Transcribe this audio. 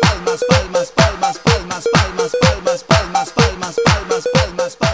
palmas, palmas, palmas, palmas, palmas, palmas, palmas, palmas, palmas, palmas, palmas.